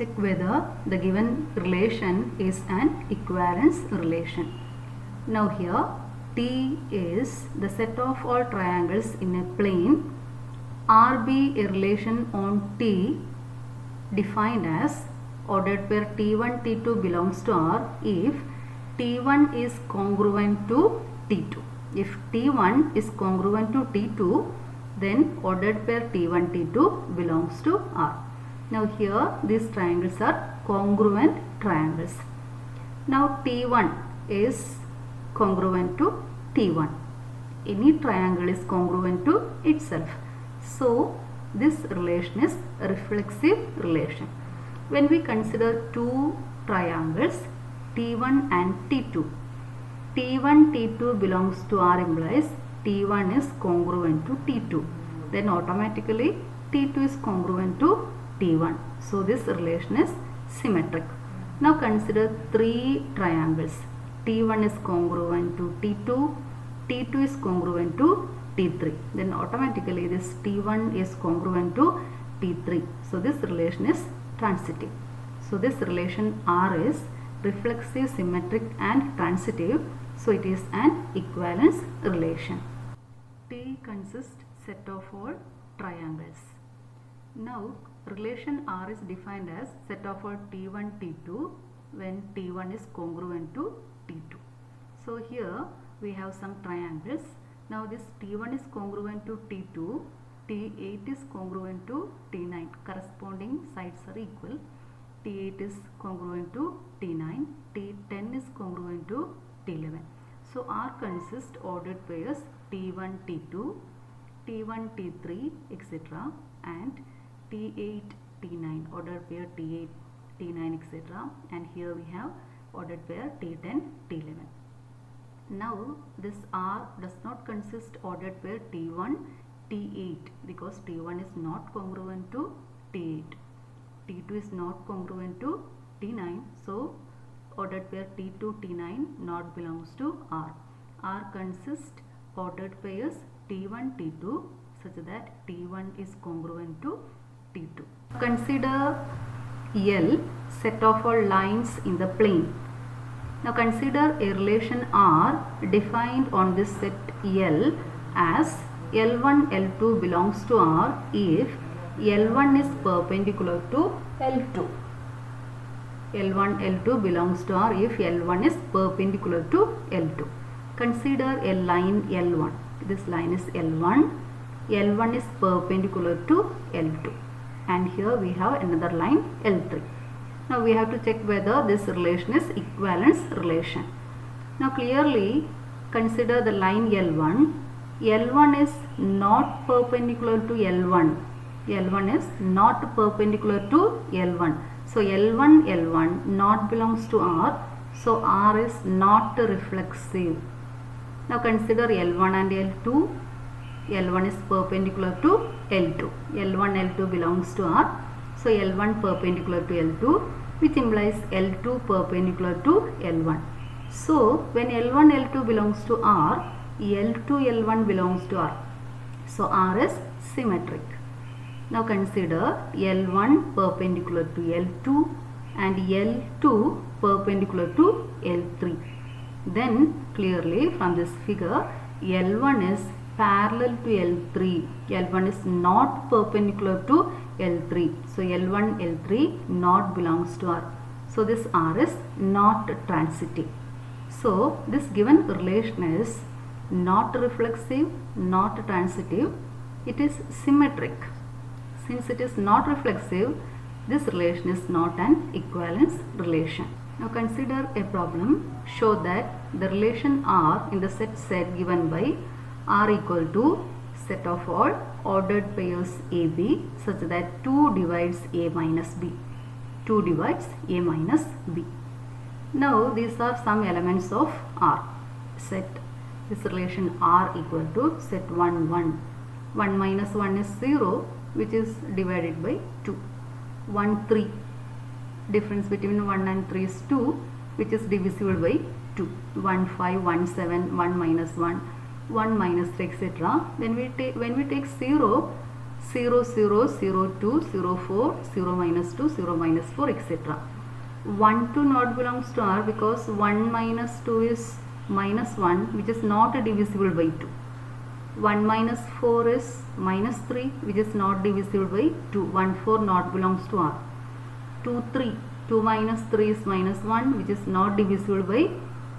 check whether the given relation is an equivalence relation. Now here T is the set of all triangles in a plane. R be a relation on T defined as ordered pair T1 T2 belongs to R if T1 is congruent to T2. If T1 is congruent to T2 then ordered pair T1 T2 belongs to R. Now here these triangles are congruent triangles. Now T1 is congruent to T1. Any triangle is congruent to itself. So this relation is reflexive relation. When we consider two triangles T1 and T2, T1 T2 belongs to R implies T1 is congruent to T2. Then automatically T2 is congruent to T1. So this relation is symmetric. Now consider three triangles. T1 is congruent to T2, T2 is congruent to T3. Then automatically this T1 is congruent to T3. So this relation is transitive. So this relation R is reflexive, symmetric and transitive. So it is an equivalence relation. T consists set of all triangles. Now relation R is defined as set of all T1 T2 when T1 is congruent to T2. So here we have some triangles. Now this T1 is congruent to T2, T8 is congruent to T9. Corresponding sides are equal. T8 is congruent to T9, T10 is congruent to T11. So R consists ordered pairs T1 T2, T1 T3 etc. and T8 T9 ordered pair T8 T9 etc. and here we have ordered pair T10 T11. Now this R does not consist ordered pair T1 T8 because T1 is not congruent to T8. T2 is not congruent to T9 so ordered pair T2 T9 not belongs to R. R consists ordered pairs T1 T2 such that T1 is congruent to T2. Consider L set of all lines in the plane. Now consider a relation R defined on this set L as L1 L2 belongs to R if L1 is perpendicular to L2. L1 L2 belongs to R if L1 is perpendicular to L2. Consider a line L1. This line is L1. L1 is perpendicular to L2 and here we have another line L3. Now we have to check whether this relation is equivalence relation. Now clearly consider the line L1. L1 is not perpendicular to L1. L1 is not perpendicular to L1. So L1 L1 not belongs to R. So R is not reflexive. Now consider L1 and L2. L1 is perpendicular to L2. L1 L2 belongs to R. So L1 perpendicular to L2 which implies L2 perpendicular to L1. So when L1 L2 belongs to R, L2 L1 belongs to R. So R is symmetric. Now consider L1 perpendicular to L2 and L2 perpendicular to L3. Then clearly from this figure L1 is parallel to L3. L1 is not perpendicular to L3. So L1 L3 not belongs to R. So this R is not transitive. So this given relation is not reflexive, not transitive. It is symmetric. Since it is not reflexive, this relation is not an equivalence relation. Now consider a problem. Show that the relation R in the set set given by R equal to set of all ordered pairs AB such that 2 divides A minus B. 2 divides A minus B. Now these are some elements of R. Set this relation R equal to set 1 1. 1 minus 1 is 0 which is divided by 2. 1 3 difference between 1 and 3 is 2 which is divisible by 2 1 5 1 7 1 minus 1 1 minus 3 etc when we take when we take 0 0 0 0 2 0 4 0 minus 2 0 minus 4 etc 1 2 not belongs to R because 1 minus 2 is minus 1 which is not divisible by 2 1 minus 4 is minus 3 which is not divisible by 2 1 4 not belongs to R. 2 3 2 minus 3 is minus 1 which is not divisible by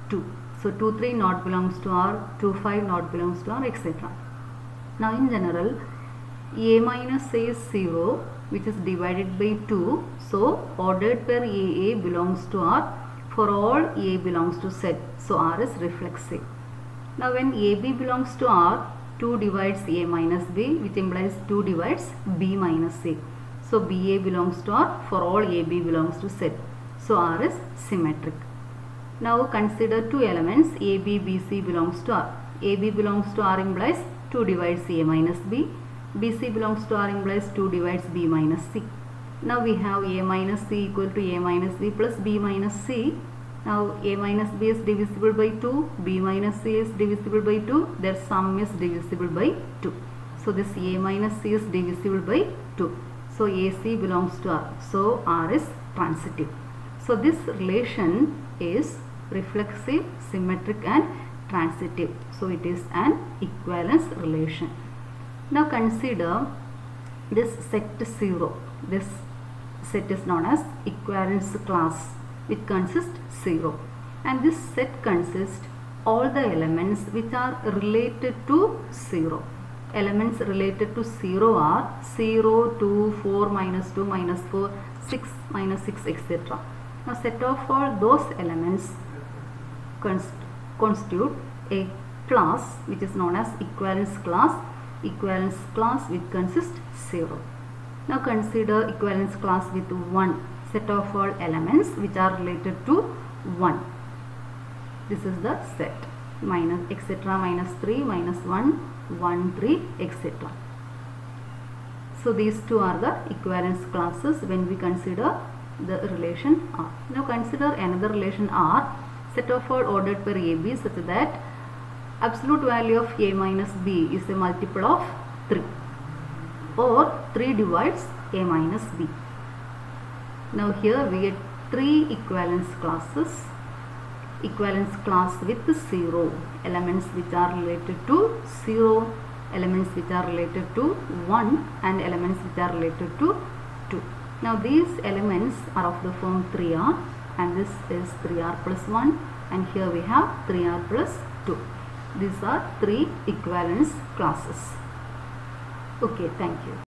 2 so 2 3 not belongs to R 2 5 not belongs to R etc now in general a minus a is 0 which is divided by 2 so ordered pair AA belongs to R. For all A belongs to Z. So R is reflexive. Now when AB belongs to R 2 divides A minus B which implies 2 divides B minus A. So BA belongs to R. For all AB belongs to Z. So R is symmetric now consider two elements AB BC belongs to R AB belongs to R implies 2 divides A minus B BC belongs to R implies 2 divides B minus C. Now we have A minus C equal to A minus B plus B minus C. Now A minus B is divisible by 2, B minus C is divisible by 2, their sum is divisible by 2. So this A minus C is divisible by 2. So AC belongs to R. So R is transitive. So this relation is reflexive, symmetric and transitive. So it is an equivalence relation. Now consider this set 0. This set is known as equivalence class It consists 0 and this set consists all the elements which are related to 0. Elements related to 0 are 0, 2, 4, minus 2, minus 4, 6, minus 6 etc. Now set of all those elements const constitute a class which is known as equivalence class equivalence class which consists 0. Now consider equivalence class with 1 set of all elements which are related to 1. This is the set minus etc minus 3 minus 1 1 3 etc. So these two are the equivalence classes when we consider the relation R. Now consider another relation R set of all ordered pair AB such that absolute value of a minus b is a multiple of 3 or 3 divides a minus b. Now here we get three equivalence classes. Equivalence class with 0 elements which are related to 0 elements which are related to 1 and elements which are related to 2 now these elements are of the form 3r and this is 3r plus 1 and here we have 3r plus 2 these are three equivalence classes. Okay thank you